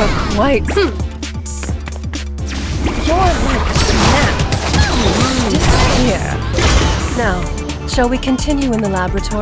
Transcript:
You're quite... Hmm. You're like a snap. Disappear. Hmm. Now, shall we continue in the laboratory?